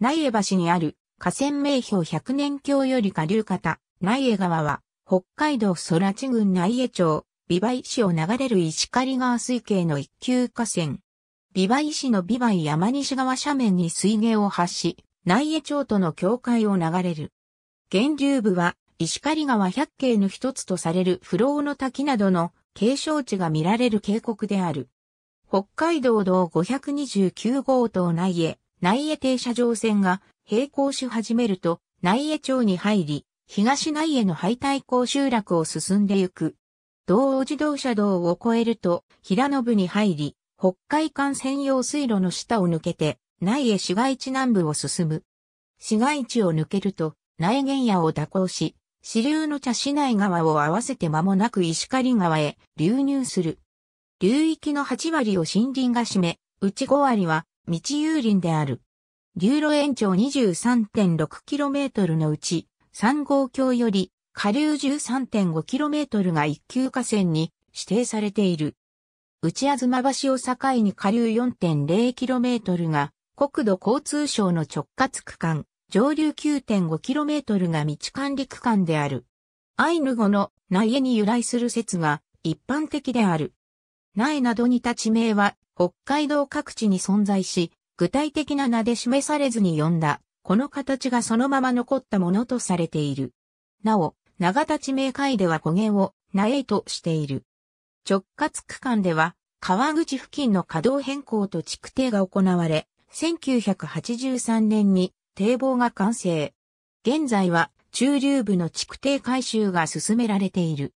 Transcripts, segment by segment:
内江橋にある河川名標百年橋より下流方、内江川は、北海道空知郡内江町、美梅市を流れる石狩川水系の一級河川。美梅市の美梅山西側斜面に水源を発し、内江町との境界を流れる。源流部は、石狩川百景の一つとされる不老の滝などの景勝地が見られる渓谷である。北海道道529号島内江、内江停車場線が並行し始めると、内江町に入り、東内江の廃対港集落を進んでゆく。道央自動車道を越えると、平野部に入り、北海間専用水路の下を抜けて、内江市街地南部を進む。市街地を抜けると、内原野を蛇行し、支流の茶市内川を合わせて間もなく石狩川へ流入する。流域の8割を森林が占め、うち5割は道有林である。流路延長 23.6km のうち、3号橋より下流 13.5km が一級河川に指定されている。内東橋を境に下流 4.0km が国土交通省の直轄区間、上流 9.5km が道管理区間である。アイヌ語の内江に由来する説が一般的である。苗などにた地名は北海道各地に存在し、具体的な名で示されずに呼んだ、この形がそのまま残ったものとされている。なお、長田地名会では語源を苗としている。直轄区間では、川口付近の稼働変更と築堤が行われ、1983年に堤防が完成。現在は中流部の築堤改修が進められている。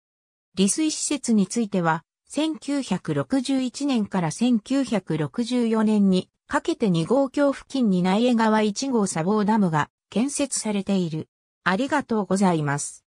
利水施設については、1961年から1964年にかけて2号橋付近に内江川1号砂防ダムが建設されている。ありがとうございます。